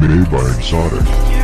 made by Exotic.